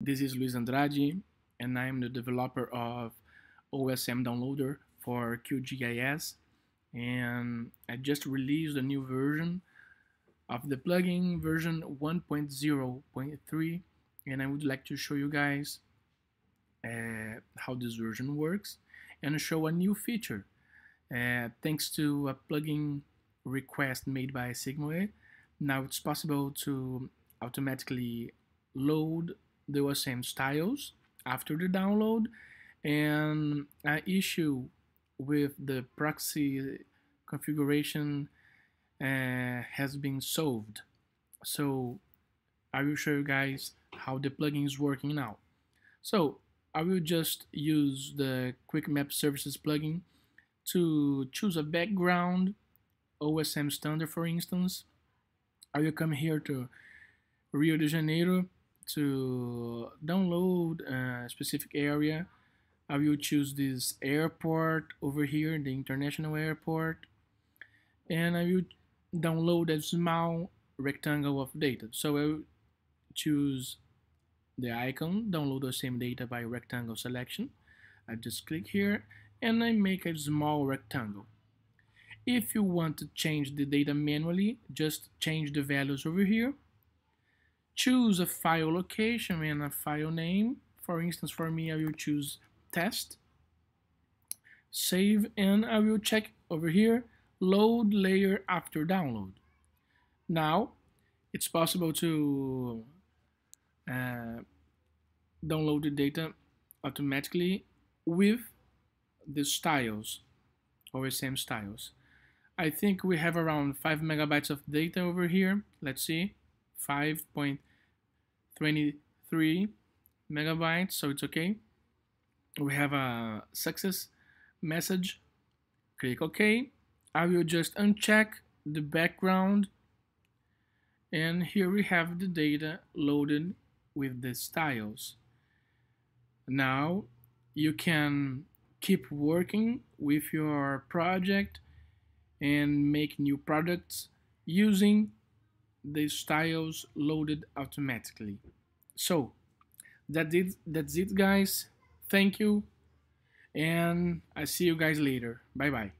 This is Luiz Andrade, and I'm the developer of OSM Downloader for QGIS. And I just released a new version of the plugin, version 1.0.3, and I would like to show you guys uh, how this version works and show a new feature. Uh, thanks to a pull request made by Sigmoe, now it's possible to automatically load the OSM styles after the download and an issue with the proxy configuration uh, has been solved. So I will show you guys how the plugin is working now. So I will just use the Quick Map Services plugin to choose a background OSM standard for instance. I will come here to Rio de Janeiro to download a specific area, I will choose this airport over here, the international airport, and I will download a small rectangle of data. So I will choose the icon, download the same data by rectangle selection. I just click here and I make a small rectangle. If you want to change the data manually, just change the values over here choose a file location and a file name. For instance, for me, I will choose test, save, and I will check over here, load layer after download. Now, it's possible to uh, download the data automatically with the styles, OSM styles. I think we have around 5 megabytes of data over here. Let's see, 5.3 23 megabytes so it's okay. We have a success message. Click OK. I will just uncheck the background. And here we have the data loaded with the styles. Now you can keep working with your project and make new products using the styles loaded automatically. So that's it, that's it guys. Thank you and I see you guys later. Bye bye.